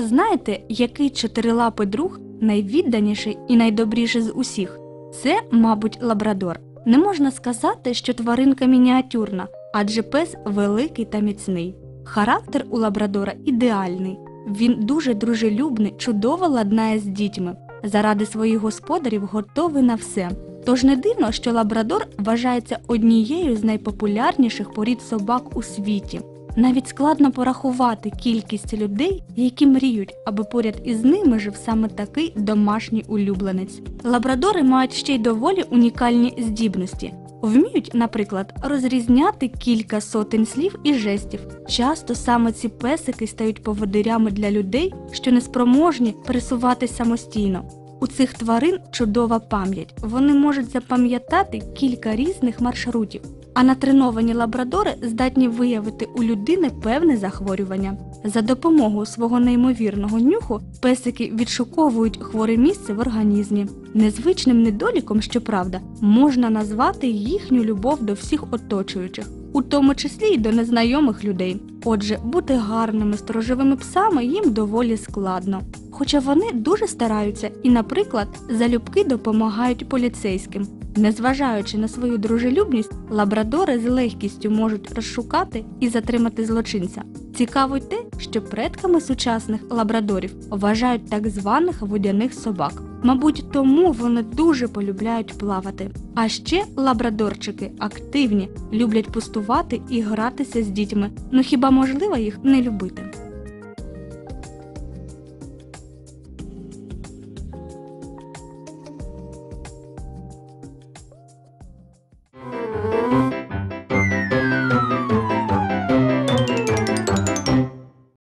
Знаєте, який чотирилапий друг найвідданіший і найдобріший з усіх? Це, мабуть, лабрадор. Не можна сказати, що тваринка мініатюрна, адже пес великий та міцний. Характер у лабрадора ідеальний. Він дуже дружелюбний, чудово ладнає з дітьми. Заради своїх господарів готовий на все. Тож не дивно, що лабрадор вважається однією з найпопулярніших порід собак у світі. Навіть складно порахувати кількість людей, які мріють, аби поряд із ними жив саме такий домашній улюбленець. Лабрадори мають ще й доволі унікальні здібності. Вміють, наприклад, розрізняти кілька сотень слів і жестів. Часто саме ці песики стають поводирями для людей, що не спроможні пересуватись самостійно. У цих тварин чудова пам'ять. Вони можуть запам'ятати кілька різних маршрутів. А натреновані лабрадори здатні виявити у людини певне захворювання. За допомогою свого неймовірного нюху песики відшуковують хворе місце в організмі. Незвичним недоліком, щоправда, можна назвати їхню любов до всіх оточуючих, у тому числі й до незнайомих людей. Отже, бути гарними сторожовими псами їм доволі складно. Хоча вони дуже стараються і, наприклад, залюбки допомагають поліцейським. Незважаючи на свою дружелюбність, лабрадори з легкістю можуть розшукати і затримати злочинця. Цікаво й те, що предками сучасних лабрадорів вважають так званих водяних собак. Мабуть, тому вони дуже полюбляють плавати. А ще лабрадорчики активні, люблять пустувати і гратися з дітьми. Ну хіба можливо їх не любити?